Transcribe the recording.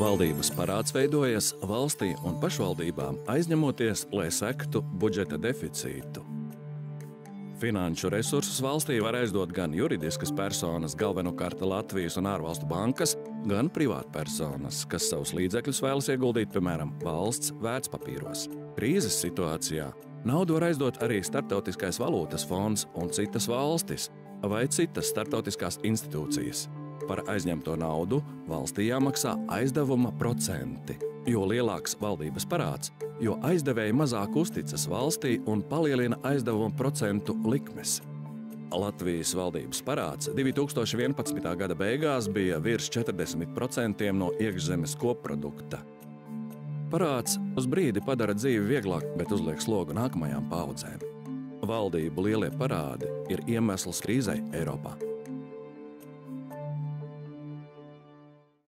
Valdības parāds veidojas valstī un pašvaldībām aizņemoties, lai sektu budžeta deficītu. Finanšu resursus valstī var aizdot gan juridiskas personas, galvenokārt Latvijas un ārvalstu bankas, gan privātpersonas, kas savus līdzekļus vēlas ieguldīt, piemēram, valsts vērtspapīros. Krīzes situācijā naudu var aizdot arī Startautiskais valūtas fonds un citas valstis vai citas startautiskās institūcijas. Par aizņemto naudu valstī jāmaksā aizdevuma procenti. Jo lielāks valdības parāds, jo aizdevēji mazāk uzticas valstī un palielina aizdevumu procentu likmes. Latvijas valdības parāds 2011. gada beigās bija virs 40% no iekšzemes koprodukta. Parāds uz brīdi padara dzīvi vieglāk, bet uzliek slogu nākamajām paudzēm. Valdību lielie parādi ir iemesls krīzei Eiropā.